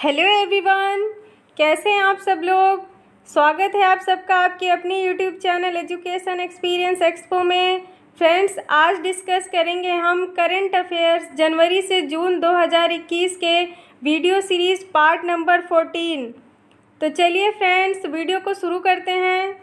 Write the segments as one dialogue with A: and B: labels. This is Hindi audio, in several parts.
A: हेलो एवरीवन, कैसे हैं आप सब लोग? स्वागत है आप सबका आपके अपने YouTube channel education experience expo में। फ्रेंड्स, आज डिस्कस करेंगे हम करंट अफेयर्स जनवरी से जून 2021 के वीडियो सीरीज़ पार्ट नंबर 14 तो चलिए फ्रेंड्स, वीडियो को शुरू करते हैं।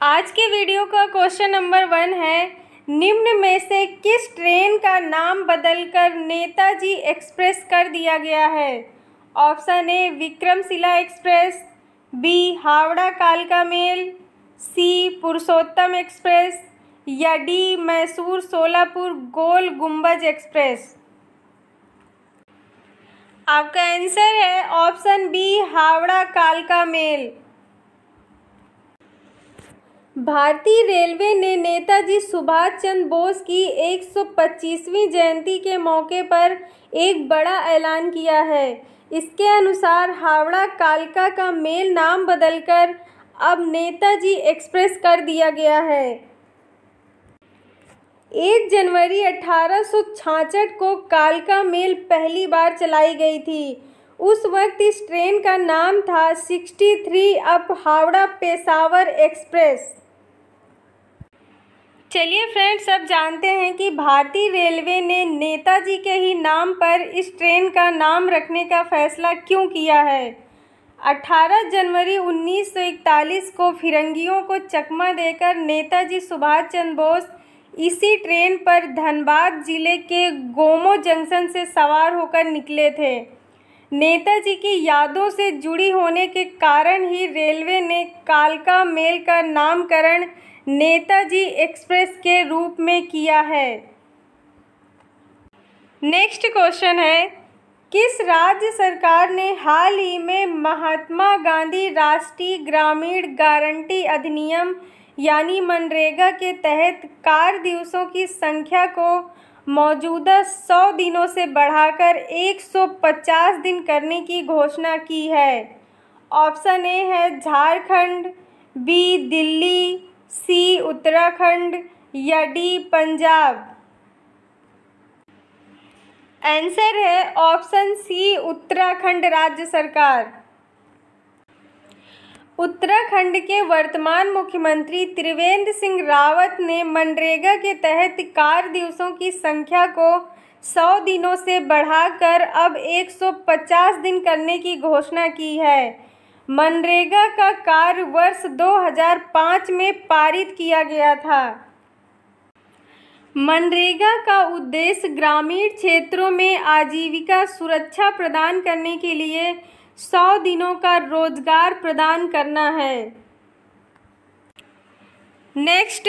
A: आज के वीडियो का क्वेश्चन नंबर वन है निम्न में से किस ट्रेन का नाम बदलकर नेताजी एक्सप्रेस कर दिया गया है? Option A, Vikramshila express, B, Howrah कालका मेल, सी, पुरुषोत्तम एक्सप्रेस, या डी, मैसूर सोलापुर गोल गुम्बज एक्सप्रेस। आपका आंसर है ऑप्शन बी, हावड़ा कालका मेल। भारतीय रेलवे ने नेताजी सुभाष चंद्र बोस की 125वीं जयंती के मौके पर एक बड़ा ऐलान किया है। इसके अनुसार हावड़ा कालका का मेल नाम बदलकर अब नेताजी एक्सप्रेस कर दिया गया है। एक जनवरी अठारह को कालका मेल पहली बार चलाई गई थी। उस वक्त इस ट्रेन का नाम था 63 अप हावड़ा पेशावर एक्सप्रेस। चलिए फ्रेंड्स अब जानते हैं कि भारतीय रेलवे ने नेताजी के ही नाम पर इस ट्रेन का नाम रखने का फैसला क्यों किया है? 18 जनवरी 1941 को फिरंगियों को चकमा देकर नेताजी सुभाष चंद्र बोस इसी ट्रेन पर धनबाद ज़िले के गोमो जंक्शन से सवार होकर निकले थे। नेताजी की यादों से जुड़ी होने के कारण ही रेलवे ने कालका मेल का नामकरण नेताजी एक्सप्रेस के रूप में किया है। नेक्स्ट क्वेश्चन है, किस राज्य सरकार ने हाल ही में महात्मा गांधी राष्ट्रीय ग्रामीण गारंटी अधिनियम, यानी मनरेगा के तहत कार दिवसों की संख्या को मौजूदा सौ दिनों से बढ़ाकर 150 दिन करने की घोषणा की है? ऑप्शन ए है झारखंड, बी दिल्ली सी, उत्तराखंड, या डी, पंजाब? आंसर है ऑप्शन सी उत्तराखंड राज्य सरकार। उत्तराखंड के वर्तमान मुख्यमंत्री त्रिवेंद्र सिंह रावत ने मनरेगा के तहत कार दिवसों की संख्या को 100 दिनों से बढ़ाकर अब 150 दिन करने की घोषणा की है। मनरेगा का कार्य वर्ष 2005 में पारित किया गया था। मनरेगा का उद्देश्य ग्रामीण क्षेत्रों में आजीविका सुरक्षा प्रदान करने के लिए सौ दिनों का रोज़गार प्रदान करना है। Next,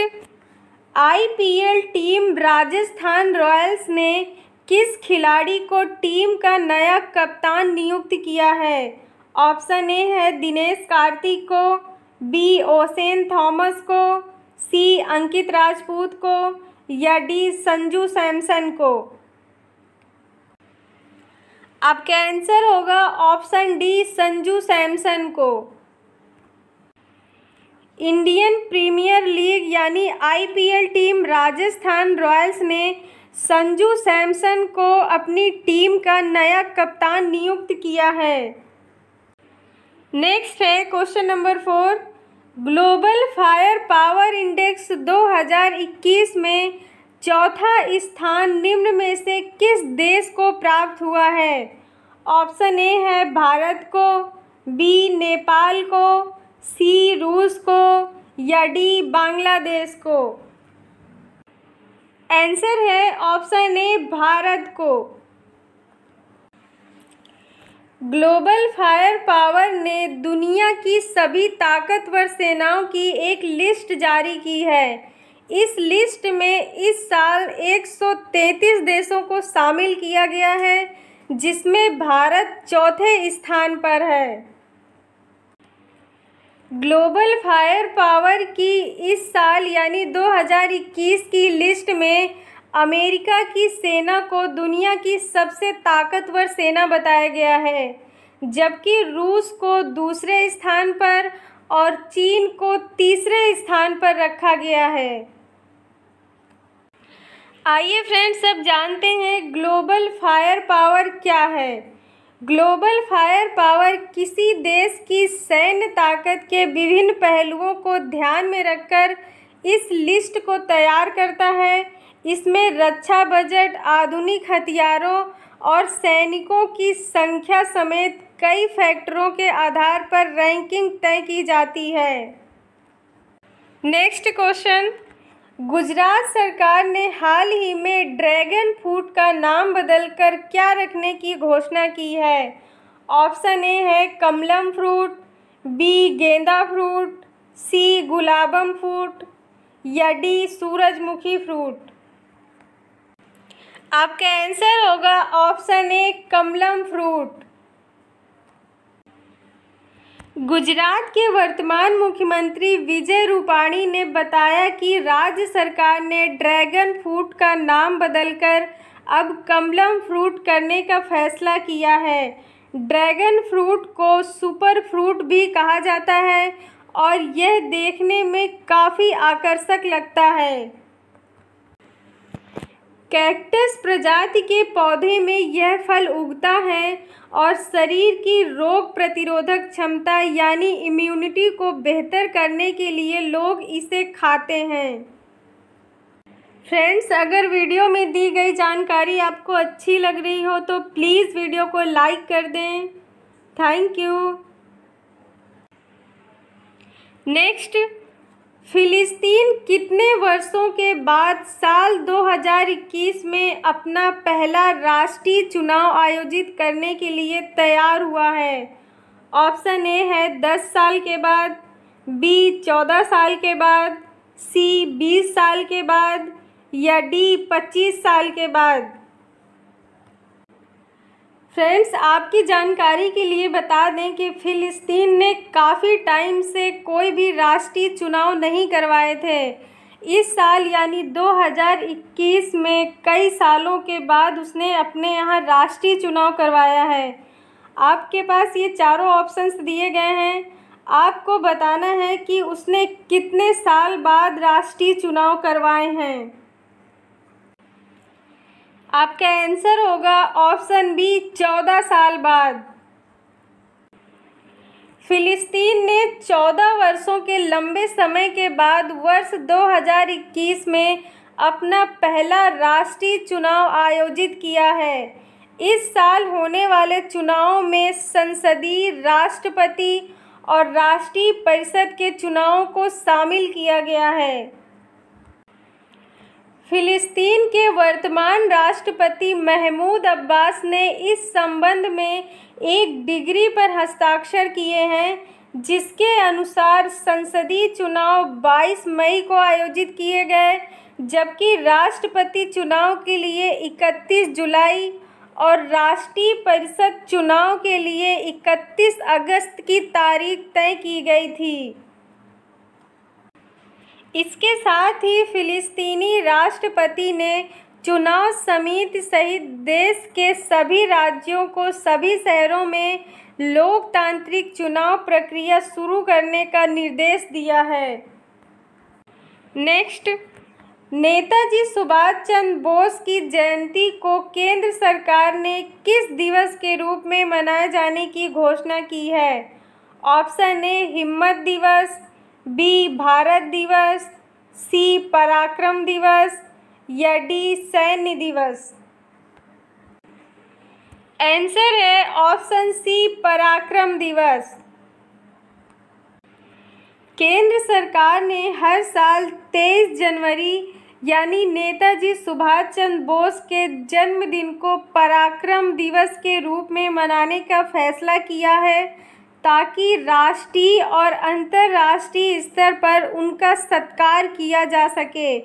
A: IPL team Rajasthan royals ने किस खिलाड़ी को टीम का नया कप्तान नियुक्त किया है? ऑप्शन ए है दिनेश कार्तिक को, बी ओसेन थॉमस को, सी अंकित राजपूत को, या डी संजू सैमसन को। आपका आंसर होगा ऑप्शन डी संजू सैमसन को। इंडियन प्रीमियर लीग यानी आईपीएल टीम राजस्थान रॉयल्स ने संजू सैमसन को अपनी टीम का नया कप्तान नियुक्त किया है। नेक्स्ट है question number four. Global fire power index 2021 में चौथा स्थान निम्न में से किस देश को प्राप्त हुआ है? ऑप्शन ए है भारत को, बी नेपाल को, सी रूस को, या डी बांग्लादेश को। आंसर है ऑप्शन ए भारत को। ग्लोबल फायर पावर ने दुनिया की सभी ताकतवर सेनाओं की एक लिस्ट जारी की है। इस लिस्ट में इस साल 133 देशों को शामिल किया गया है, जिसमें भारत चौथे स्थान पर है। ग्लोबल फायर पावर की इस साल यानी 2021 की लिस्ट में अमेरिका की सेना को दुनिया की सबसे ताकतवर सेना बताया गया है, जबकि रूस को दूसरे स्थान पर और चीन को तीसरे स्थान पर रखा गया है। आइए फ्रेंड्स सब जानते हैं ग्लोबल फायर पावर क्या है। ग्लोबल फायर पावर किसी देश की सैन्य ताकत के विभिन्न पहलुओं को ध्यान में रखकर इस लिस्ट को तैयार करता है। इसमें रक्षा बजट, आधुनिक हथियारों और सैनिकों की संख्या समेत कई फैक्टरों के आधार पर रैंकिंग तय की जाती है। Next question. गुजरात सरकार ने हाल ही में ड्रैगन फ्रूट का नाम बदलकर क्या रखने की घोषणा की है? ऑप्शन ए है कमलम फ्रूट, बी गेंदा फ्रूट, सी गुलाबम फ्रूट, या डी सूरजमुखी फ्रूट। आपका आंसर होगा option A Kamalam fruit Gujarat के वर्तमान मुख्यमंत्री विजय रूपाणी ने बताया कि राज्य सरकार ने ड्रैगन फ्रूट का नाम बदलकर अब कमलम फ्रूट करने का फैसला किया है। ड्रैगन फ्रूट को सुपर फ्रूट भी कहा जाता है और यह देखने में काफ़ी आकर्षक लगता है। कैक्टस प्रजाति के पौधे में यह फल उगता है और शरीर की रोग प्रतिरोधक क्षमता यानी इम्यूनिटी को बेहतर करने के लिए लोग इसे खाते हैं। फ्रेंड्स अगर वीडियो में दी गई जानकारी आपको अच्छी लग रही हो तो प्लीज़ वीडियो को लाइक कर दें। थैंक यू नेक्स्ट फिलिस्तीन कितने वर्षों के बाद साल 2021 में अपना पहला राष्ट्रीय चुनाव आयोजित करने के लिए तैयार हुआ है? ऑप्शन ए है दस साल के बाद, बी चौदह साल के बाद, सी बीस साल के बाद या डी पच्चीस साल के बाद। फ्रेंड्स आपकी जानकारी के लिए बता दें कि फ़िलिस्तीन ने काफ़ी टाइम से कोई भी राष्ट्रीय चुनाव नहीं करवाए थे। इस साल यानी 2021 में कई सालों के बाद उसने अपने यहाँ राष्ट्रीय चुनाव करवाया है। आपके पास ये चारों ऑप्शंस दिए गए हैं। आपको बताना है कि उसने कितने साल बाद राष्ट्रीय चुनाव करवाए हैं। आपका आंसर होगा ऑप्शन बी, चौदह साल बाद। फिलिस्तीन ने चौदह वर्षों के लंबे समय के बाद वर्ष 2021 में अपना पहला राष्ट्रीय चुनाव आयोजित किया है। इस साल होने वाले चुनाव में संसदीय राष्ट्रपति और राष्ट्रीय परिषद के चुनावों को शामिल किया गया है। फिलिस्तीन के वर्तमान राष्ट्रपति महमूद अब्बास ने इस संबंध में एक डिग्री पर हस्ताक्षर किए हैं, जिसके अनुसार संसदीय चुनाव 22 मई को आयोजित किए गए, जबकि राष्ट्रपति चुनाव के लिए 31 जुलाई और राष्ट्रीय परिषद चुनाव के लिए 31 अगस्त की तारीख तय की गई थी। इसके साथ ही फिलिस्तीनी राष्ट्रपति ने चुनाव समिति सहित देश के सभी राज्यों को सभी शहरों में लोकतांत्रिक चुनाव प्रक्रिया शुरू करने का निर्देश दिया है। नेक्स्ट, नेताजी सुभाष चंद्र बोस की जयंती को केंद्र सरकार ने किस दिवस के रूप में मनाए जाने की घोषणा की है? ऑप्शन ए, हिम्मत दिवस बी, भारत दिवस, सी, पराक्रम दिवस, या डी, सैन्य दिवस? आंसर है ऑप्शन सी पराक्रम दिवस। केंद्र सरकार ने हर साल 23 जनवरी, यानी नेताजी सुभाष चंद्र बोस के जन्मदिन को पराक्रम दिवस के रूप में मनाने का फैसला किया है। ताकि राष्ट्रीय और अंतर्राष्ट्रीय स्तर पर उनका सत्कार किया जा सके।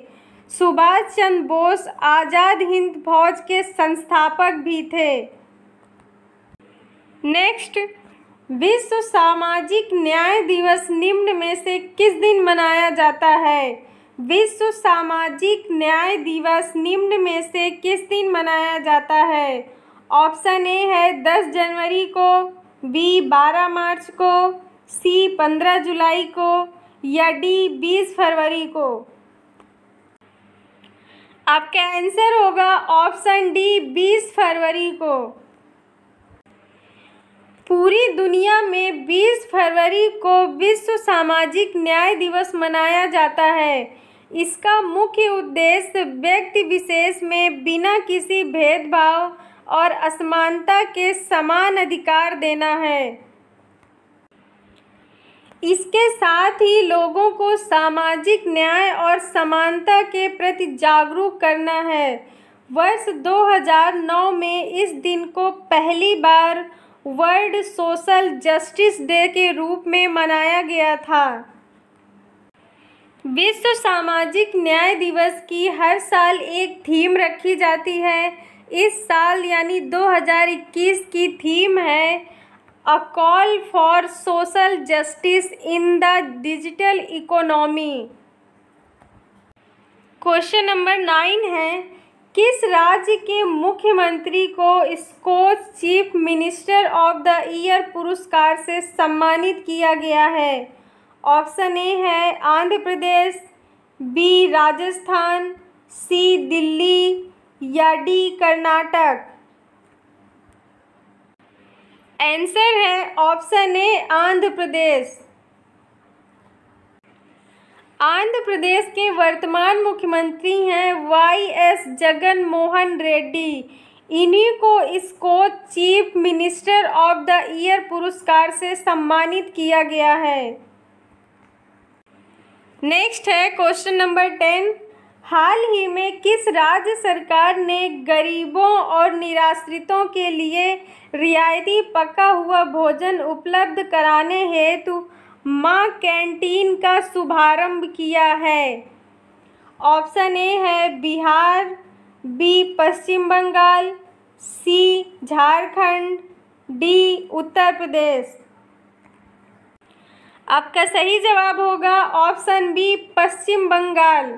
A: सुभाष चंद्र बोस आज़ाद हिंद फौज के संस्थापक भी थे। नेक्स्ट, विश्व सामाजिक न्याय दिवस निम्न में से किस दिन मनाया जाता है? विश्व सामाजिक न्याय दिवस निम्न में से किस दिन मनाया जाता है? ऑप्शन ए है दस जनवरी को। बी बारह मार्च को, सी पंद्रह जुलाई को, या डी बीस फरवरी को? आपका आंसर होगा ऑप्शन डी बीस फरवरी को। पूरी दुनिया में 20 फरवरी को विश्व सामाजिक न्याय दिवस मनाया जाता है। इसका मुख्य उद्देश्य व्यक्ति विशेष में बिना किसी भेदभाव और असमानता के समान अधिकार देना है। इसके साथ ही लोगों को सामाजिक न्याय और समानता के प्रति जागरूक करना है। वर्ष 2009 में इस दिन को पहली बार वर्ल्ड सोशल जस्टिस डे के रूप में मनाया गया था। विश्व सामाजिक न्याय दिवस की हर साल एक थीम रखी जाती है इस साल यानी 2021 की थीम है a call for social justice in the digital economy question number nine है, किस राज्य के मुख्यमंत्री को Skoch chief minister of the year पुरस्कार से सम्मानित किया गया है? ऑप्शन ए है, आंध्र प्रदेश बी राजस्थान सी या डी कर्नाटक। आंसर है ऑप्शन ए आंध्र प्रदेश। आंध्र प्रदेश के वर्तमान मुख्यमंत्री हैं वाई एस जगन मोहन रेड्डी। इन्हीं को इसको chief minister of the year पुरस्कार से सम्मानित किया गया है। नेक्स्ट है क्वेश्चन नंबर टेन हाल ही में किस राज्य सरकार ने गरीबों और निराश्रितों के लिए रियायती पका हुआ भोजन उपलब्ध कराने हेतु माँ कैंटीन का शुभारंभ किया है? ऑप्शन ए है Bihar, B Paschim Bangal, C Jharkhand, D Uttar Pradesh. आपका सही जवाब होगा ऑप्शन बी पश्चिम बंगाल।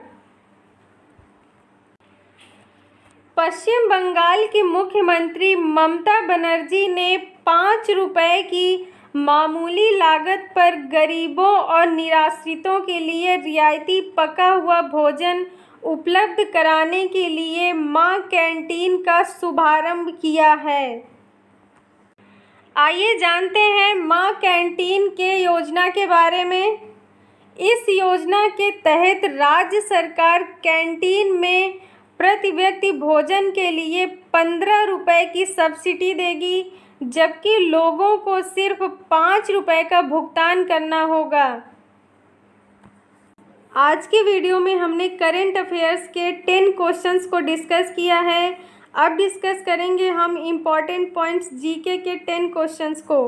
A: पश्चिम बंगाल की मुख्यमंत्री ममता बनर्जी ने पाँच रुपए की मामूली लागत पर गरीबों और निराश्रितों के लिए रियायती पका हुआ भोजन उपलब्ध कराने के लिए माँ कैंटीन का शुभारंभ किया है। आइए जानते हैं माँ कैंटीन के योजना के बारे में। इस योजना के तहत राज्य सरकार कैंटीन में प्रति व्यक्ति भोजन के लिए पंद्रह रुपये की सब्सिडी देगी, जबकि लोगों को सिर्फ़ पाँच रुपये का भुगतान करना होगा। आज के वीडियो में हमने करेंट अफेयर्स के टेन क्वेश्चंस को डिस्कस किया है। अब डिस्कस करेंगे हम इंपॉर्टेंट पॉइंट्स जीके के टेन क्वेश्चंस को।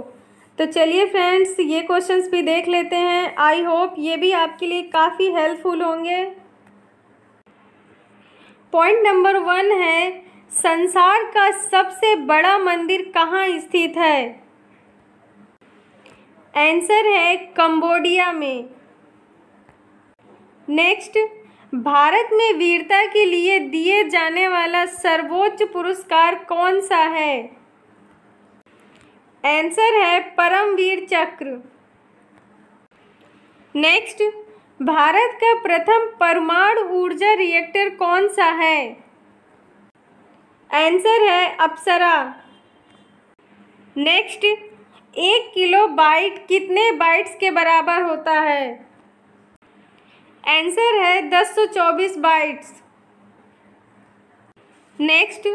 A: तो चलिए फ्रेंड्स, ये क्वेश्चंस भी देख लेते हैं। आई होप ये भी आपके लिए काफ़ी हेल्पफुल होंगे। पॉइंट नंबर वन है, संसार का सबसे बड़ा मंदिर कहाँ स्थित है? आंसर है कंबोडिया में। नेक्स्ट, भारत में वीरता के लिए दिए जाने वाला सर्वोच्च पुरस्कार कौन सा है? आंसर है परमवीर चक्र। नेक्स्ट भारत का प्रथम परमाणु ऊर्जा रिएक्टर कौन सा है? आंसर है अप्सरा। नेक्स्ट एक किलो बाइट कितने बाइट्स के बराबर होता है? आंसर है दस सौ चौबीस बाइट्स नेक्स्ट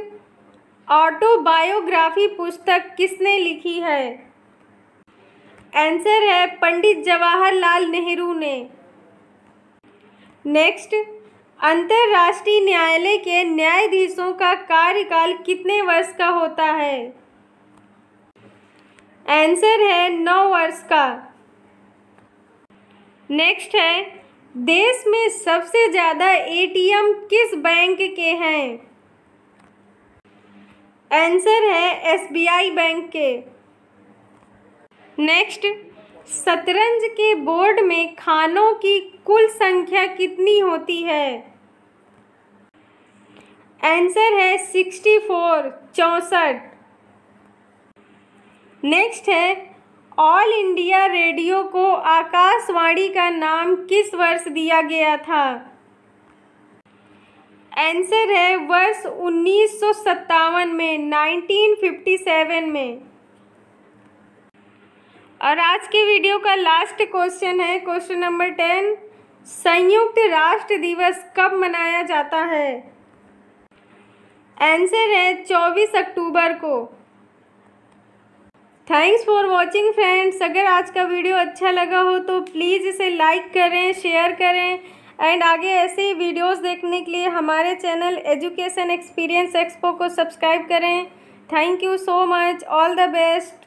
A: ऑटोबायोग्राफी पुस्तक किसने लिखी है? आंसर है पंडित जवाहरलाल नेहरू ने। नेक्स्ट अंतर्राष्ट्रीय न्यायालय के न्यायाधीशों का कार्यकाल कितने वर्ष का होता है? आंसर है नौ वर्ष का। नेक्स्ट है, देश में सबसे ज़्यादा एटीएम किस बैंक के हैं? आंसर है एसबीआई बैंक के। नेक्स्ट शतरंज के बोर्ड में खानों की कुल संख्या कितनी होती है? आंसर है सिक्सटी फोर चौंसठ। नेक्स्ट है ऑल इंडिया रेडियो को आकाशवाणी का नाम किस वर्ष दिया गया था? आंसर है वर्ष उन्नीस सौ सत्तावन में 1957 में। और आज के वीडियो का लास्ट क्वेश्चन है क्वेश्चन नंबर टेन संयुक्त राष्ट्र दिवस कब मनाया जाता है? आंसर है चौबीस अक्टूबर को। थैंक्स फॉर वॉचिंग फ्रेंड्स अगर आज का वीडियो अच्छा लगा हो तो प्लीज़ इसे लाइक करें शेयर करें. एंड आगे ऐसे ही वीडियोस देखने के लिए हमारे चैनल एजुकेशन एक्सपीरियंस एक्सपो को सब्सक्राइब करें. Thank you so much all the best